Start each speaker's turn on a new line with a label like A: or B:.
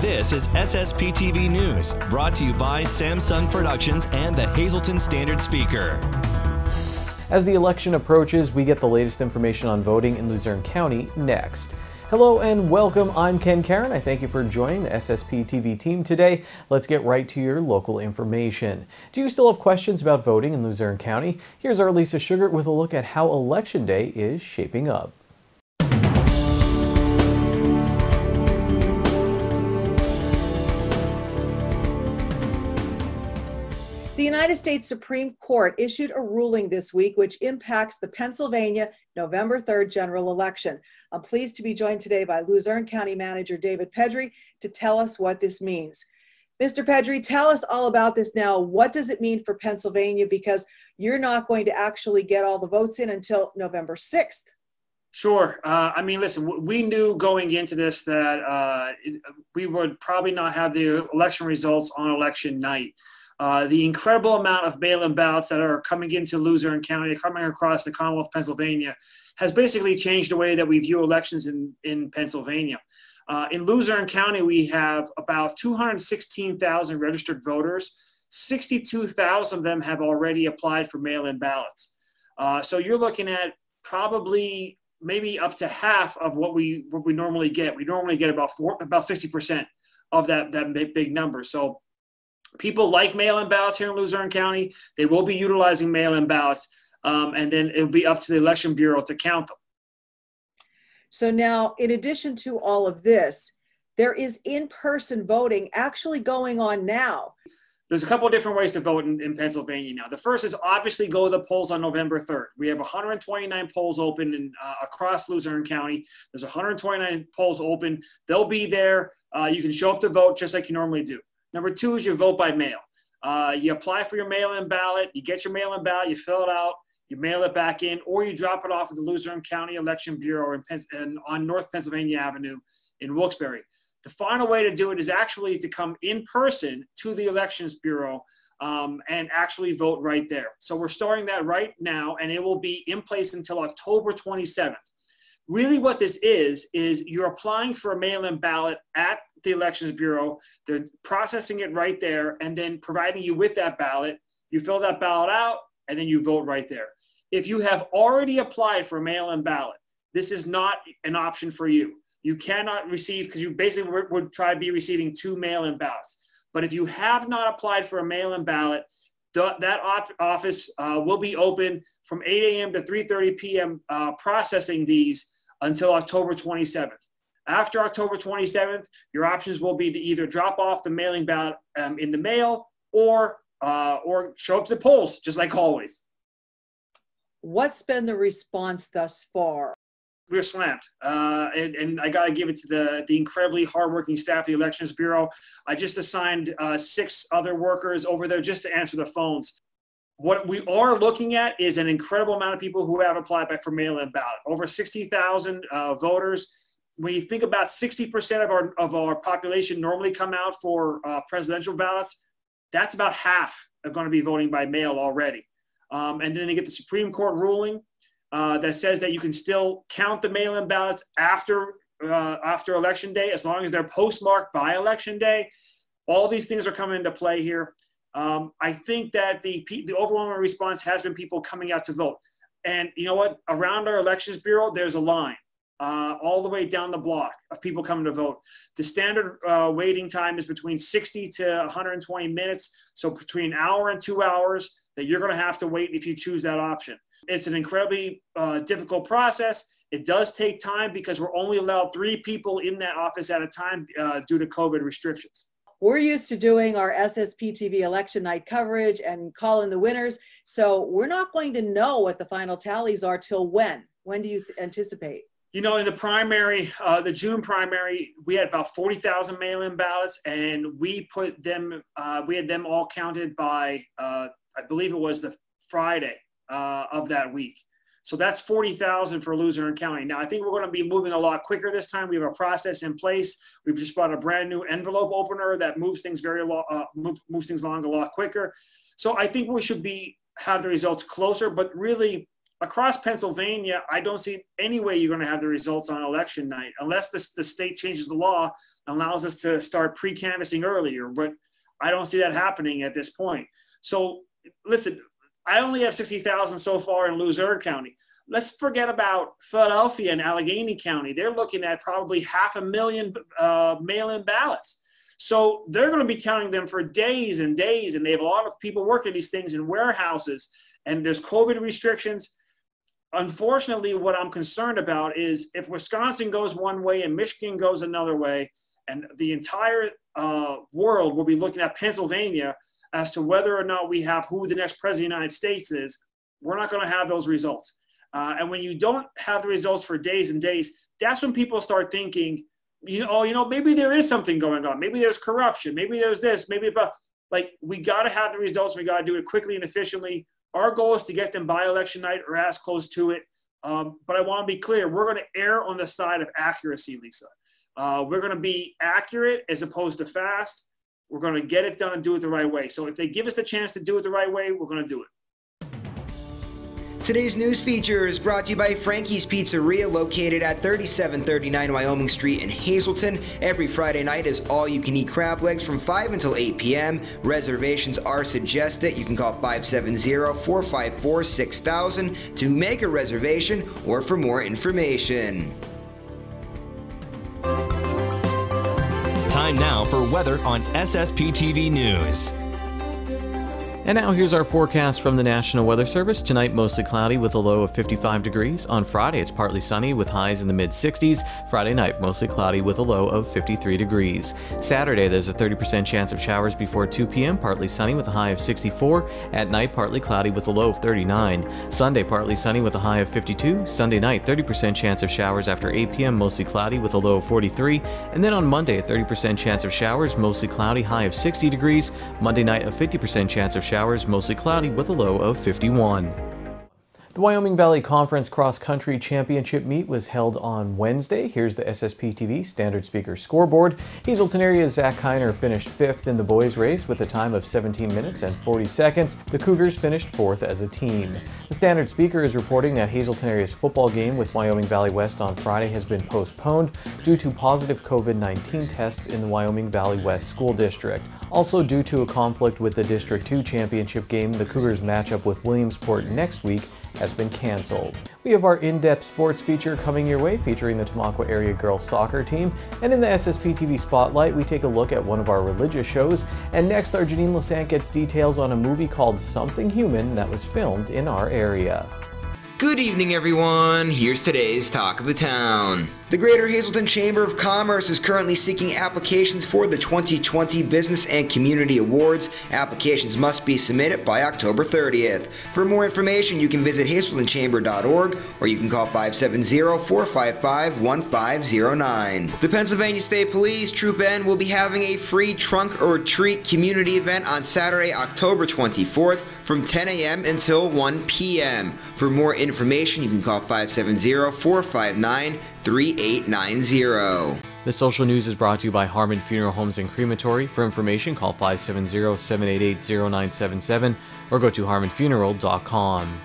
A: This is SSP TV News, brought to you by Sam-Son Productions and the Hazleton Standard Speaker.
B: As the election approaches, we get the latest information on voting in Luzerne County next. Hello and welcome. I'm Ken Karen. I thank you for joining the SSP TV team today. Let's get right to your local information. Do you still have questions about voting in Luzerne County? Here's our Lisa Sugar with a look at how Election Day is shaping up.
C: The United States Supreme Court issued a ruling this week which impacts the Pennsylvania November 3rd general election. I'm pleased to be joined today by Luzerne County Manager David Pedri to tell us what this means. Mr. Pedri, tell us all about this now. What does it mean for Pennsylvania? Because you're not going to actually get all the votes in until November 6th.
D: Sure. Uh, I mean, listen, we knew going into this that uh, we would probably not have the election results on election night. Uh, the incredible amount of mail-in ballots that are coming into Luzerne County, coming across the Commonwealth, of Pennsylvania, has basically changed the way that we view elections in, in Pennsylvania. Uh, in Luzerne County, we have about 216,000 registered voters. 62,000 of them have already applied for mail-in ballots. Uh, so you're looking at probably maybe up to half of what we what we normally get. We normally get about four, about 60 percent of that that big number. So people like mail-in ballots here in Luzerne County. They will be utilizing mail-in ballots, um, and then it'll be up to the election bureau to count them.
C: So now, in addition to all of this, there is in-person voting actually going on now.
D: There's a couple of different ways to vote in, in, Pennsylvania now. The first is obviously go to the polls on November 3rd. We have 129 polls open in, uh, across Luzerne County. There's 129 polls open. They'll be there. Uh, you can show up to vote just like you normally do. Number two is your vote by mail. Uh, you apply for your mail-in ballot. You get your mail-in ballot. You fill it out. You mail it back in, or you drop it off at the Luzerne County Election Bureau in, in, on North Pennsylvania Avenue in Wilkes-Barre. The final way to do it is actually to come in person to the Elections Bureau um, and actually vote right there. So we're starting that right now, and it will be in place until October 27th. Really, what this is, is you're applying for a mail in ballot at the Elections Bureau. They're processing it right there and then providing you with that ballot. You fill that ballot out and then you vote right there. If you have already applied for a mail in ballot, this is not an option for you. You cannot receive, because you basically would, try to be receiving two mail in ballots. But if you have not applied for a mail in ballot, that office uh, will be open from 8 a.m. to 3:30 p.m. Uh, processing these until October 27th. After October 27th, your options will be to either drop off the mailing ballot um, in the mail or uh, or show up to the polls, just like always.
C: What's been the response thus far?
D: We're slammed, uh, and, and, I got to give it to the the incredibly hardworking staff of the Elections Bureau. I just assigned uh, six other workers over there just to answer the phones. What we are looking at is an incredible amount of people who have applied by for mail-in ballot. Over 60,000 uh, voters. When you think about 60% of our of our population normally come out for uh, presidential ballots, that's about half are going to be voting by mail already. Um, and then they get the Supreme Court ruling uh, that says that you can still count the mail-in ballots after uh, after election day as long as they're postmarked by election day. All these things are coming into play here. Um, I think that the the overwhelming response has been people coming out to vote. And you know what? Around our elections bureau, there's a line uh, all the way down the block of people coming to vote. The standard uh, waiting time is between 60 to 120 minutes. So between an hour and two hours that you're going to have to wait if you choose that option. It's an incredibly uh, difficult process. It does take time because we're only allowed three people in that office at a time uh, due to COVID restrictions
C: we're used to doing our SSP TV election night coverage and calling the winners. So we're not going to know what the final tallies are till when? When do you anticipate?
D: You know, in the primary, uh, the June primary, we had about 40,000 mail-in ballots, and we put them, uh, we had them all counted by, uh, I believe it was the Friday uh, of that week. So that's 40,000 for Luzerne County. Now, I think we're going to be moving a lot quicker this time. We have a process in place. We've just bought a brand new envelope opener that moves things very lo- uh, move, moves things along a lot quicker. So I think we should be have the results closer, but really across Pennsylvania, I don't see any way you're going to have the results on election night unless this, the state changes the law and allows us to start pre-canvassing earlier. But I don't see that happening at this point. So listen, I only have 60,000 so far in Luzerne County. Let's forget about Philadelphia and Allegheny County. They're looking at probably half a million uh, mail-in ballots. So they're going to be counting them for days and days, and they have a lot of people working these things in warehouses. And there's COVID restrictions unfortunately, what I'm concerned about is if Wisconsin goes one way and Michigan goes another way, and the entire uh, world will be looking at Pennsylvania as to whether or not we have who the next president of the United States is, we're not going to have those results. Uh, and when you don't have the results for days and days, that's when people start thinking, you know, oh, you know, maybe there is something going on. Maybe there's corruption. Maybe there's this. Maybe about like we got to have the results. We got to do it quickly and efficiently. Our goal is to get them by election night or as close to it. Um, but I want to be clear, we're going to err on the side of accuracy, Lisa. Uh, we're going to be accurate as opposed to fast. We're going to get it done and do it the right way. So if they give us the chance to do it the right way, we're going to do it.
E: Today's news feature is brought to you by Frankie's Pizzeria, located at 3739 Wyoming Street in Hazleton. Every Friday night is all you can eat crab legs from 5 until 8 p.m. Reservations are suggested. You can call 570 454 6000 to make a reservation or for more information.
A: Time now for weather on SSP TV News.
B: And now here's our forecast from the National Weather Service. Tonight, mostly cloudy with a low of 55 degrees. On Friday, it's partly sunny with highs in the mid 60s. Friday night, mostly cloudy with a low of 53 degrees. Saturday, there's a 30% chance of showers before 2 p.m., partly sunny with a high of 64. At night, partly cloudy with a low of 39. Sunday, partly sunny with a high of 52. Sunday night, 30% chance of showers after 8 p.m., mostly cloudy with a low of 43. And then on Monday, a 30% chance of showers, mostly cloudy, high of 60 degrees. Monday night, a 50% chance of showers showers, mostly cloudy with a low of 51. The Wyoming Valley Conference Cross Country Championship meet was held on Wednesday. Here's the SSP TV standard speaker scoreboard. Hazleton area Zach Heiner finished fifth in the boys race with a time of 17 minutes and 40 seconds. The Cougars finished fourth as a team. The standard speaker is reporting that Hazleton area's football game with Wyoming Valley West on Friday has been postponed due to positive COVID-19 tests in the Wyoming Valley West School District. Also, due to a conflict with the District 2 championship game, the Cougars matchup with Williamsport next week has been canceled. We have our in-depth sports feature coming your way featuring the Tamaqua area girls soccer team. And in the SSP TV Spotlight, we take a look at one of our religious shows. And next, our Janine Lassant gets details on a movie called Something Human that was filmed in our area.
E: Good evening, everyone. Here's today's Talk of the Town. The Greater Hazleton Chamber of Commerce is currently seeking applications for the 2020 Business and Community Awards. Applications must be submitted by October 30th. For more information, you can visit hazletonchamber.org or you can call 570-455-1509. The Pennsylvania State Police Troop N will be having a free trunk or treat community event on Saturday, October 24th from 10 a.m. until 1 p.m. For more information, you can call 570 459 3890.
B: The social news is brought to you by Harmon Funeral Homes and Crematory. For information, call 570 788 0977 or go to harmonfuneral.com.